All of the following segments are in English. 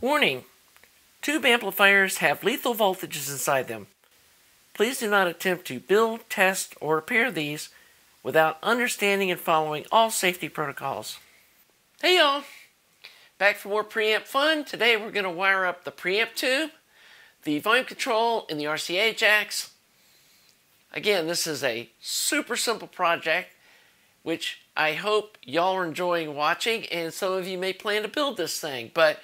Warning! Tube amplifiers have lethal voltages inside them. Please do not attempt to build, test, or repair these without understanding and following all safety protocols. Hey y'all! Back for more preamp fun. Today we're going to wire up the preamp tube, the volume control, and the RCA jacks. Again, this is a super simple project which I hope y'all are enjoying watching and some of you may plan to build this thing, but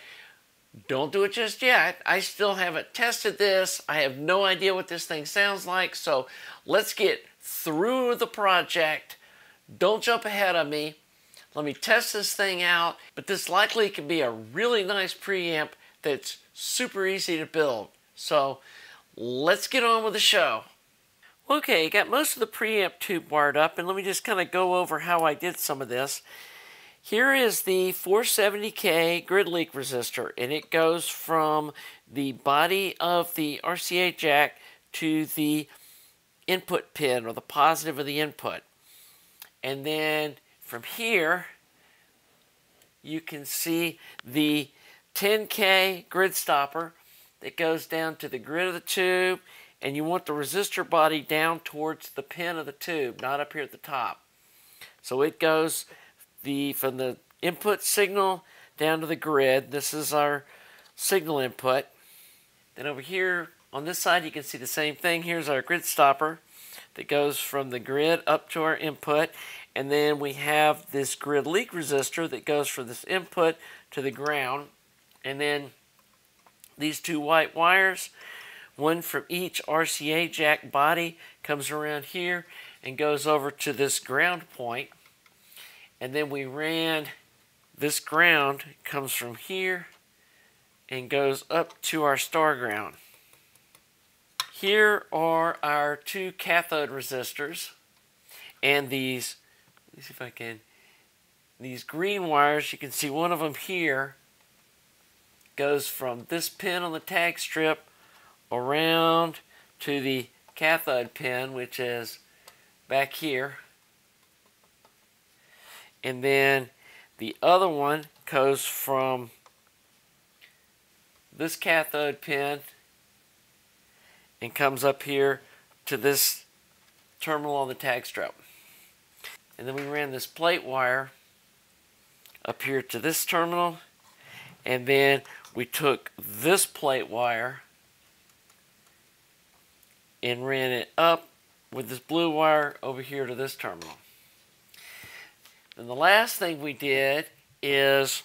don't do it just yet. I still haven't tested this. I have no idea what this thing sounds like, so let's get through the project. Don't jump ahead of me. Let me test this thing out, but this likely can be a really nice preamp that's super easy to build. So let's get on with the show. Okay, got most of the preamp tube wired up, and let me just kind of go over how I did some of this. Here is the 470K grid leak resistor, and it goes from the body of the RCA jack to the input pin, or the positive of the input. And then from here, you can see the 10K grid stopper that goes down to the grid of the tube and you want the resistor body down towards the pin of the tube, not up here at the top. So it goes the from the input signal down to the grid. This is our signal input. Then over here on this side you can see the same thing. Here's our grid stopper that goes from the grid up to our input. And then we have this grid leak resistor that goes from this input to the ground. And then these two white wires one from each RCA jack body comes around here and goes over to this ground point. And then we ran this ground comes from here and goes up to our star ground. Here are our two cathode resistors and these, let me see if I can, these green wires, you can see one of them here goes from this pin on the tag strip around to the cathode pin, which is back here. And then the other one goes from this cathode pin and comes up here to this terminal on the tag strip. And then we ran this plate wire up here to this terminal and then we took this plate wire and ran it up with this blue wire over here to this terminal. And the last thing we did is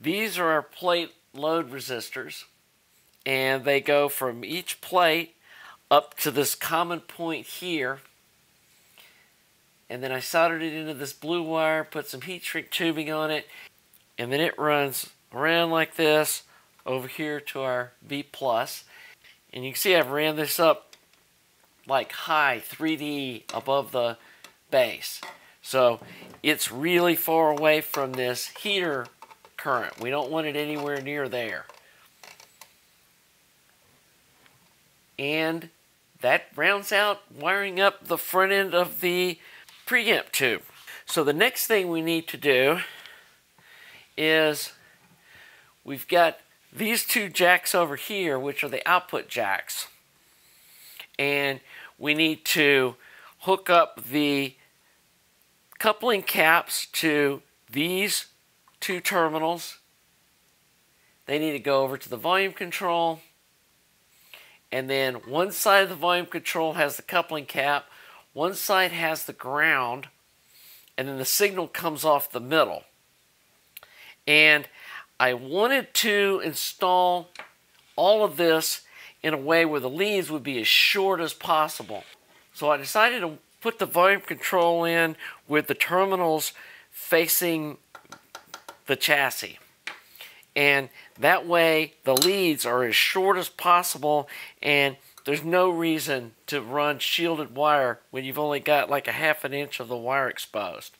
these are our plate load resistors and they go from each plate up to this common point here and then I soldered it into this blue wire, put some heat shrink tubing on it, and then it runs around like this over here to our B plus. And you can see I've ran this up like high 3D above the base. So it's really far away from this heater current. We don't want it anywhere near there. And that rounds out wiring up the front end of the preamp tube. So the next thing we need to do is we've got these two jacks over here, which are the output jacks. And we need to hook up the coupling caps to these two terminals. They need to go over to the volume control. And then one side of the volume control has the coupling cap, one side has the ground, and then the signal comes off the middle. And I wanted to install all of this in a way where the leads would be as short as possible. So I decided to put the volume control in with the terminals facing the chassis. And that way the leads are as short as possible and there's no reason to run shielded wire when you've only got like a half an inch of the wire exposed.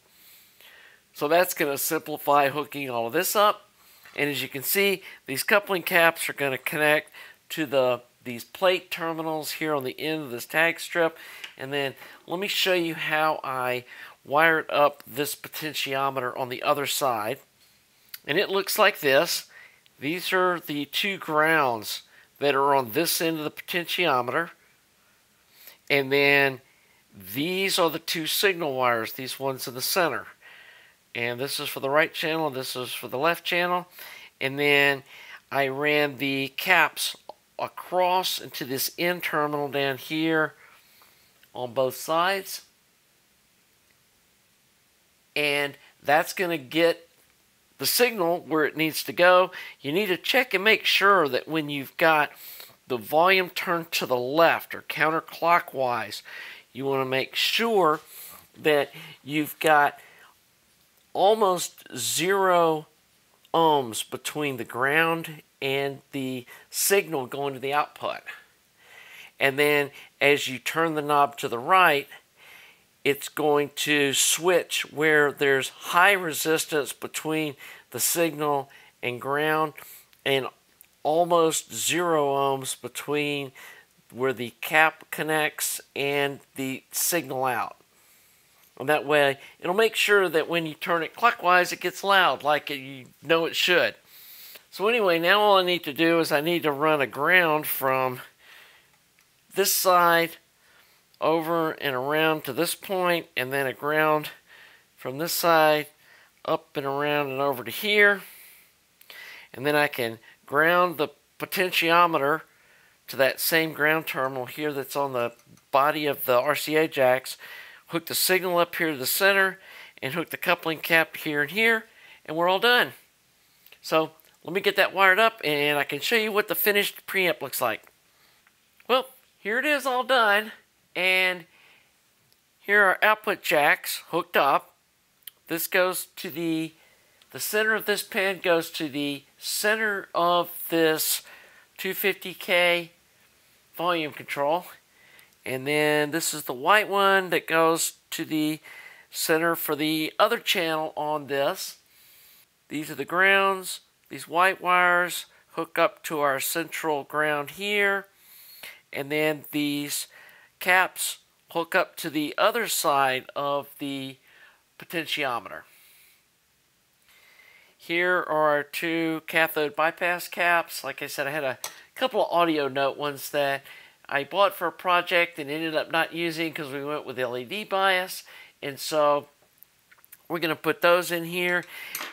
So that's going to simplify hooking all of this up and as you can see, these coupling caps are going to connect to the these plate terminals here on the end of this tag strip. And then let me show you how I wired up this potentiometer on the other side. And it looks like this. These are the two grounds that are on this end of the potentiometer. And then these are the two signal wires, these ones in the center. And this is for the right channel, this is for the left channel. And then I ran the caps across into this N terminal down here on both sides. And that's going to get the signal where it needs to go. You need to check and make sure that when you've got the volume turned to the left or counterclockwise, you want to make sure that you've got almost zero ohms between the ground and the signal going to the output. And then as you turn the knob to the right, it's going to switch where there's high resistance between the signal and ground and almost zero ohms between where the cap connects and the signal out. And that way, it'll make sure that when you turn it clockwise, it gets loud like you know it should. So anyway, now all I need to do is I need to run a ground from this side over and around to this point, and then a ground from this side up and around and over to here. And then I can ground the potentiometer to that same ground terminal here that's on the body of the RCA jacks, hook the signal up here to the center, and hook the coupling cap here and here, and we're all done. So let me get that wired up and I can show you what the finished preamp looks like. Well, here it is all done. And here are output jacks hooked up. This goes to the, the center of this pin goes to the center of this 250K volume control. And then this is the white one that goes to the center for the other channel on this. These are the grounds. These white wires hook up to our central ground here. And then these caps hook up to the other side of the potentiometer. Here are our two cathode bypass caps. Like I said, I had a couple of audio note ones that I bought for a project and ended up not using because we went with LED bias. And so we're going to put those in here.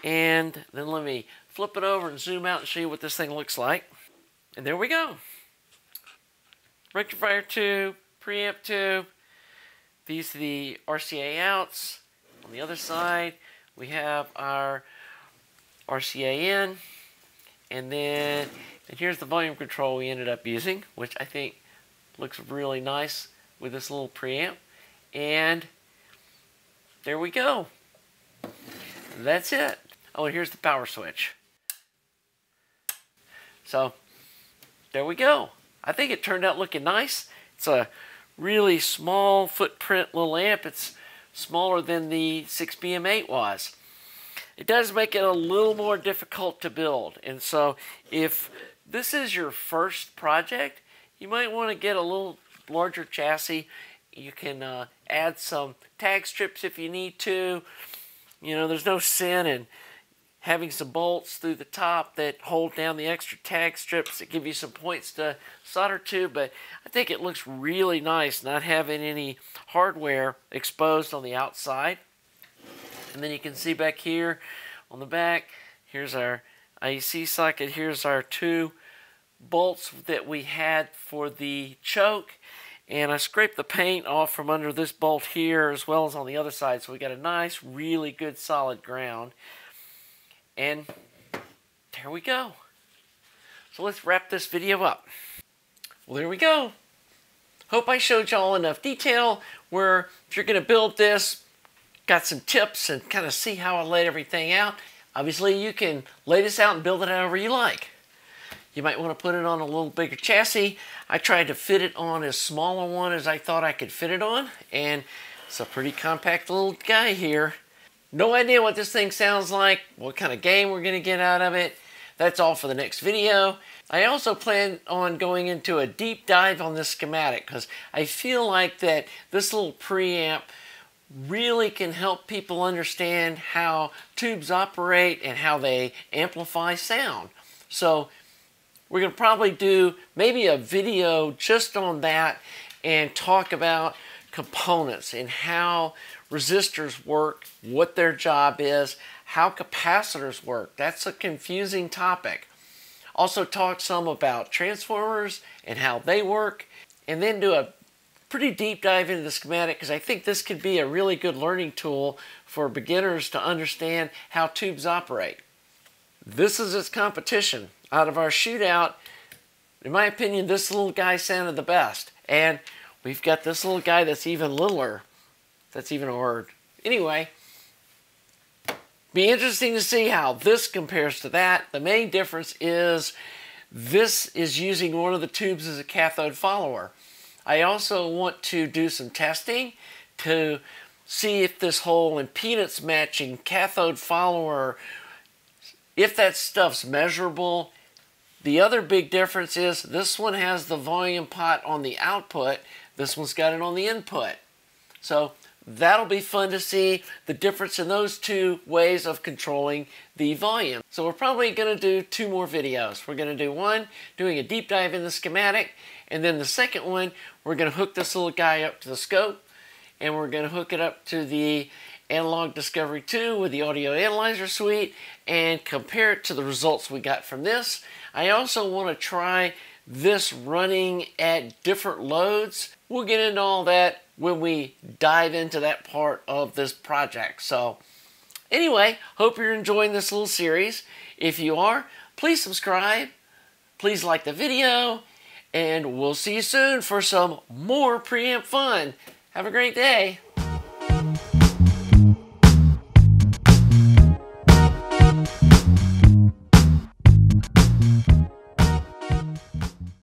And then let me flip it over and zoom out and show you what this thing looks like. And there we go. Rectifier tube, preamp tube. These are the RCA outs. On the other side, we have our RCA in. And then, and here's the volume control we ended up using, which I think looks really nice with this little preamp. And there we go. That's it. Oh, and here's the power switch. So there we go. I think it turned out looking nice. It's a really small footprint little amp. It's smaller than the 6BM8 was. It does make it a little more difficult to build. And so if this is your first project, you might want to get a little larger chassis. You can uh, add some tag strips if you need to. You know, there's no sin in having some bolts through the top that hold down the extra tag strips that give you some points to solder to, but I think it looks really nice not having any hardware exposed on the outside. And then you can see back here on the back, here's our IEC socket, here's our two bolts that we had for the choke. And I scraped the paint off from under this bolt here as well as on the other side. So we got a nice, really good solid ground. And there we go. So let's wrap this video up. Well, there we go. Hope I showed y'all enough detail where if you're going to build this, got some tips and kind of see how I laid everything out. Obviously, you can lay this out and build it however you like. You might want to put it on a little bigger chassis. I tried to fit it on as small a one as I thought I could fit it on, and it's a pretty compact little guy here. No idea what this thing sounds like, what kind of game we're going to get out of it. That's all for the next video. I also plan on going into a deep dive on this schematic because I feel like that this little preamp really can help people understand how tubes operate and how they amplify sound. So we're going to probably do maybe a video just on that and talk about components and how resistors work, what their job is, how capacitors work. That's a confusing topic. Also talk some about transformers and how they work and then do a pretty deep dive into the schematic because I think this could be a really good learning tool for beginners to understand how tubes operate. This is its competition. Out of our shootout, in my opinion, this little guy sounded the best. And we've got this little guy that's even littler. That's even a word. Anyway, be interesting to see how this compares to that. The main difference is this is using one of the tubes as a cathode follower. I also want to do some testing to see if this whole impedance matching cathode follower, if that stuff's measurable. The other big difference is this one has the volume pot on the output, this one's got it on the input. So that'll be fun to see the difference in those two ways of controlling the volume. So we're probably going to do two more videos. We're going to do one doing a deep dive in the schematic and then the second one we're going to hook this little guy up to the scope and we're going to hook it up to the Analog Discovery 2 with the Audio Analyzer Suite and compare it to the results we got from this. I also want to try this running at different loads. We'll get into all that when we dive into that part of this project. So anyway, hope you're enjoying this little series. If you are, please subscribe, please like the video, and we'll see you soon for some more preamp fun. Have a great day.